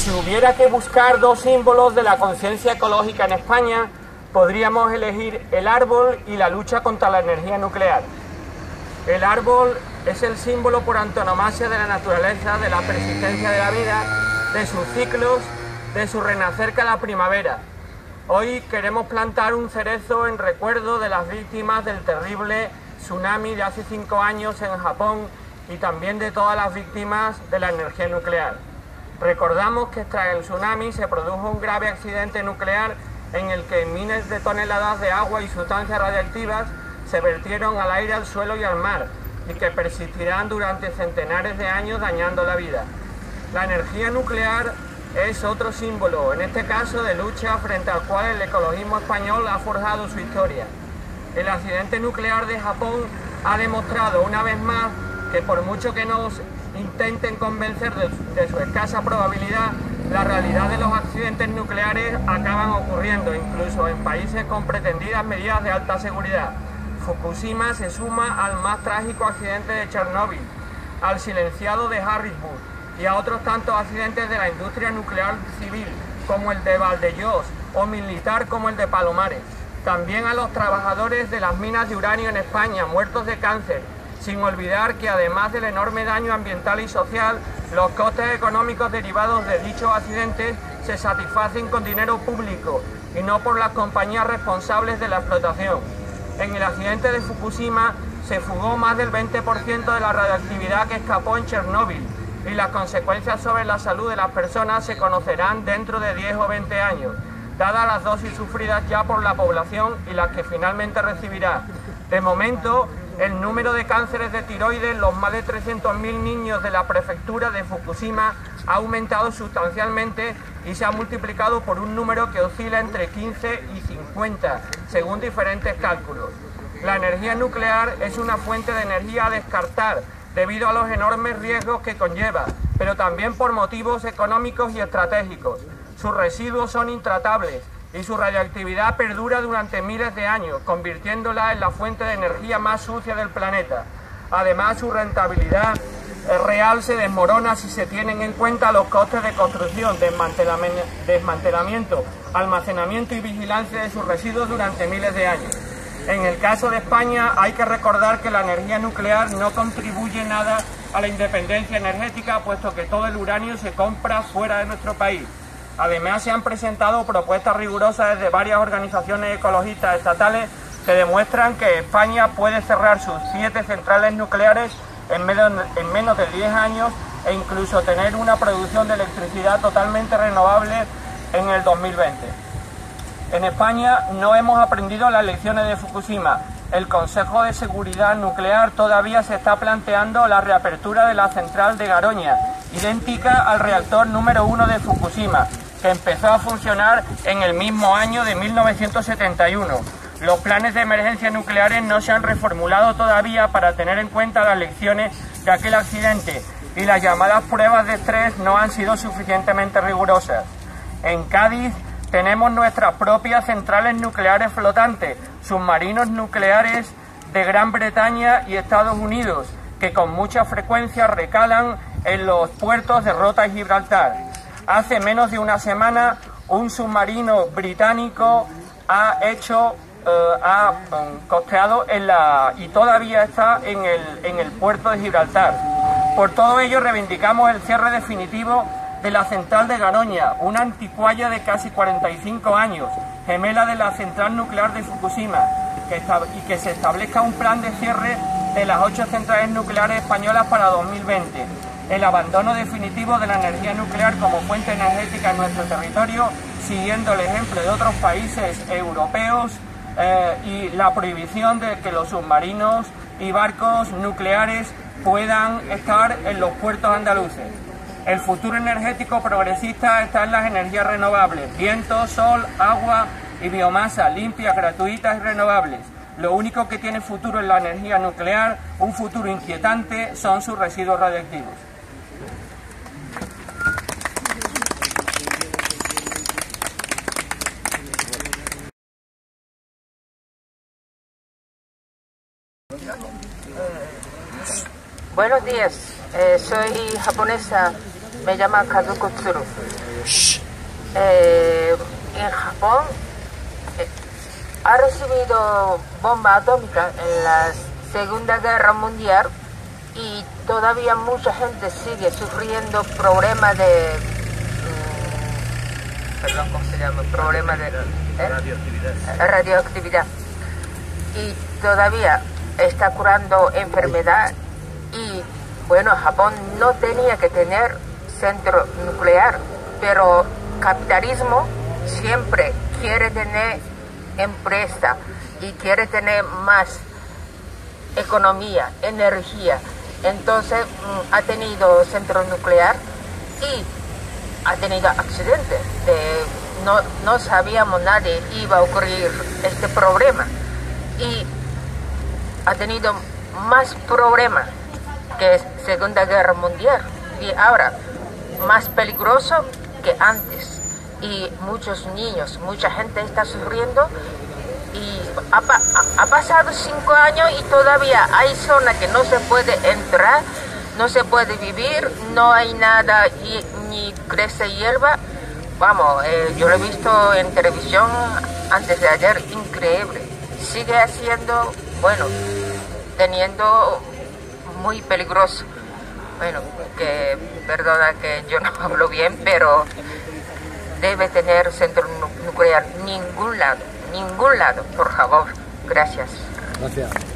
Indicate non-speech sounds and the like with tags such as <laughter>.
Si hubiera que buscar dos símbolos de la conciencia ecológica en España, podríamos elegir el árbol y la lucha contra la energía nuclear. El árbol es el símbolo por antonomasia de la naturaleza, de la persistencia de la vida, de sus ciclos, de su renacer cada primavera. Hoy queremos plantar un cerezo en recuerdo de las víctimas del terrible tsunami de hace cinco años en Japón y también de todas las víctimas de la energía nuclear. Recordamos que tras el tsunami se produjo un grave accidente nuclear en el que miles de toneladas de agua y sustancias radiactivas se vertieron al aire, al suelo y al mar y que persistirán durante centenares de años dañando la vida. La energía nuclear es otro símbolo, en este caso de lucha frente al cual el ecologismo español ha forjado su historia. El accidente nuclear de Japón ha demostrado una vez más que por mucho que nos intenten convencer de, su escasa probabilidad, la realidad de los accidentes nucleares acaban ocurriendo, incluso en países con pretendidas medidas de alta seguridad. Fukushima se suma al más trágico accidente de Chernóbil, al silenciado de Harrisburg y a otros tantos accidentes de la industria nuclear civil, como el de Valdellos, o militar como el de Palomares. También a los trabajadores de las minas de uranio en España, muertos de cáncer, sin olvidar que además del enorme daño ambiental y social, los costes económicos derivados de dichos accidentes se satisfacen con dinero público y no por las compañías responsables de la explotación. En el accidente de Fukushima se fugó más del 20% de la radioactividad que escapó en Chernóbil y las consecuencias sobre la salud de las personas se conocerán dentro de 10 o 20 años, dadas las dosis sufridas ya por la población y las que finalmente recibirá. De momento, el número de cánceres de tiroides en los más de 300.000 niños de la prefectura de Fukushima ha aumentado sustancialmente y se ha multiplicado por un número que oscila entre 15 y 50, según diferentes cálculos. La energía nuclear es una fuente de energía a descartar debido a los enormes riesgos que conlleva, pero también por motivos económicos y estratégicos. Sus residuos son intratables y su radioactividad perdura durante miles de años, convirtiéndola en la fuente de energía más sucia del planeta. Además, su rentabilidad real se desmorona si se tienen en cuenta los costes de construcción, desmantelamiento, almacenamiento y vigilancia de sus residuos durante miles de años. En el caso de España hay que recordar que la energía nuclear no contribuye nada a la independencia energética, puesto que todo el uranio se compra fuera de nuestro país. Además, se han presentado propuestas rigurosas desde varias organizaciones ecologistas estatales que demuestran que España puede cerrar sus siete centrales nucleares en menos, de 10 años e incluso tener una producción de electricidad totalmente renovable en el 2020. En España no hemos aprendido las lecciones de Fukushima. El Consejo de Seguridad Nuclear todavía se está planteando la reapertura de la central de Garoña, idéntica al reactor número uno de Fukushima, que empezó a funcionar en el mismo año de 1971. Los planes de emergencia nucleares no se han reformulado todavía para tener en cuenta las lecciones de aquel accidente y las llamadas pruebas de estrés no han sido suficientemente rigurosas. En Cádiz tenemos nuestras propias centrales nucleares flotantes, submarinos nucleares de Gran Bretaña y Estados Unidos, que con mucha frecuencia recalan en los puertos de Rota y Gibraltar. Hace menos de una semana un submarino británico ha hecho eh, ha um, costeado en la, y todavía está en el, en el puerto de Gibraltar. Por todo ello reivindicamos el cierre definitivo de la central de Garoña, una anticuaya de casi 45 años, gemela de la central nuclear de Fukushima, que y que se establezca un plan de cierre de las ocho centrales nucleares españolas para 2020, el abandono definitivo de la energía nuclear como fuente energética en nuestro territorio, siguiendo el ejemplo de otros países europeos eh, y la prohibición de que los submarinos y barcos nucleares puedan estar en los puertos andaluces. El futuro energético progresista está en las energías renovables, viento, sol, agua y biomasa limpias, gratuitas y renovables. Lo único que tiene futuro en la energía nuclear, un futuro inquietante, son sus residuos radiactivos. Buenos días, eh, soy japonesa, me llamo Kazuko Tsuru. eh, en Japón eh, ha recibido bomba atómica en la Segunda Guerra Mundial y todavía mucha gente sigue sufriendo problemas de mm, perdón cómo se llama problemas de radioactividad. Radioactividad. Y todavía está curando enfermedad y bueno Japón no tenía que tener centro nuclear pero capitalismo siempre quiere tener empresa y quiere tener más economía, energía. Entonces mm, ha tenido centro nuclear y ha tenido accidente. no, no sabíamos nadie iba a ocurrir este problema. Y ha tenido más problemas que Segunda Guerra Mundial. Y ahora, más peligroso que antes. Y muchos niños, mucha gente está sufriendo y ha, pasado cinco años y todavía hay zonas que no se puede entrar, no se puede vivir, no hay nada y, ni crece hierba. Vamos, eh, yo lo he visto en televisión antes de ayer, increíble. Sigue haciendo, bueno, teniendo muy peligroso. Bueno, que perdona que yo no <laughs> hablo bien, pero debe tener centro nuclear ningún lado, ningún lado, por favor. Gracias. Gracias.